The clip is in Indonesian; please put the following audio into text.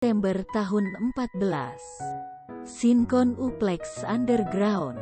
September tahun 14. Sinkon Uplex Underground